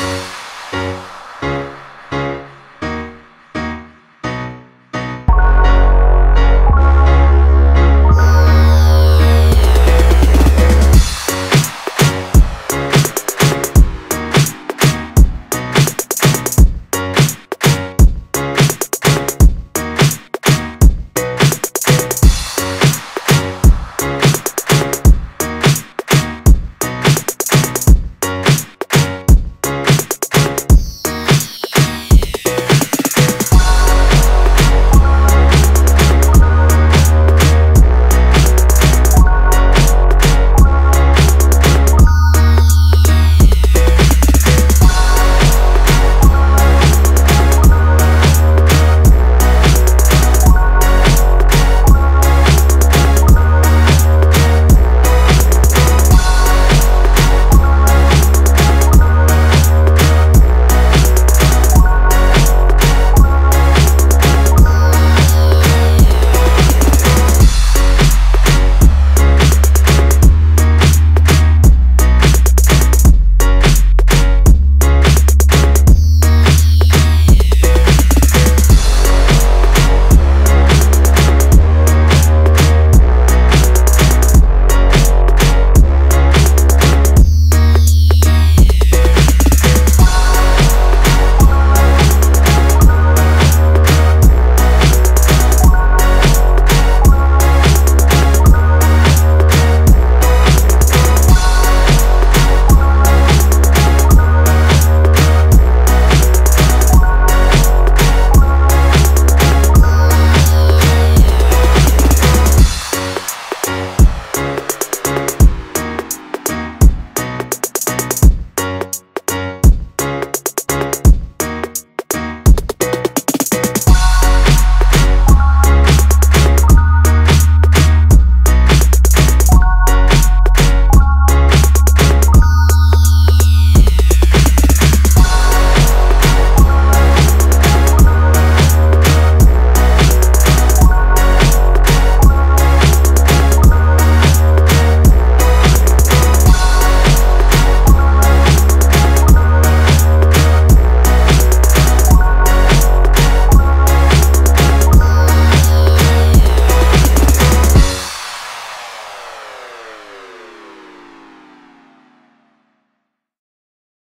Bye.